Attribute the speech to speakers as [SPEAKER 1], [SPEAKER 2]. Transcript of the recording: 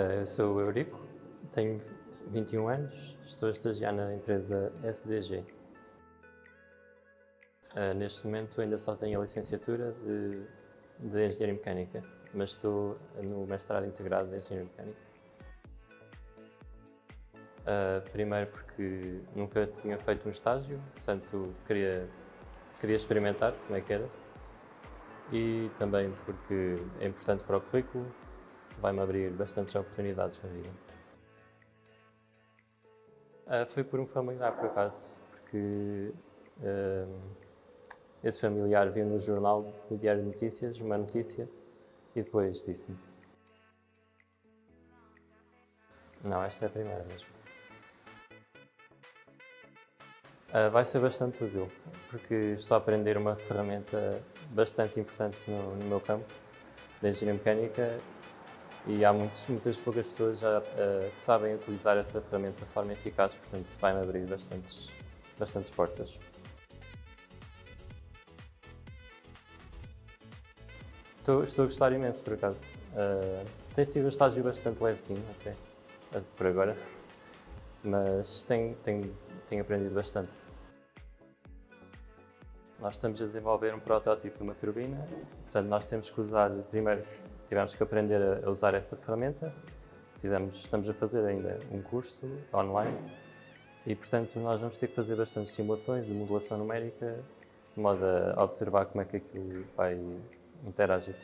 [SPEAKER 1] Eh, eu sou o Eurico, tenho 21 anos, estou a estagiar na empresa SDG. Uh, neste momento ainda só tenho a licenciatura de, de Engenharia Mecânica, mas estou no mestrado integrado de Engenharia Mecânica. Uh, primeiro porque nunca tinha feito um estágio, portanto queria, queria experimentar como é que era. E também porque é importante para o currículo, vai-me abrir bastantes oportunidades na vida. Uh, foi por um familiar, por acaso, porque uh, esse familiar viu no jornal, no Diário de Notícias, uma notícia e depois disse-me. Não, esta é a primeira mesmo. Uh, vai ser bastante útil, porque estou a aprender uma ferramenta bastante importante no, no meu campo, da engenharia mecânica, e há muitos, muitas poucas pessoas já, uh, que sabem utilizar essa ferramenta de forma eficaz, portanto vai-me abrir bastantes, bastantes portas. Estou, estou a gostar imenso, por acaso. Uh, tem sido um estágio bastante levezinho, até, por agora, mas tenho, tenho, tenho aprendido bastante. Nós estamos a desenvolver um protótipo de uma turbina, portanto nós temos que usar primeiro tivemos que aprender a usar essa ferramenta. Fizemos, estamos a fazer ainda um curso online e, portanto, nós vamos ter que fazer bastantes simulações de modulação numérica de modo a observar como é que aquilo vai interagir.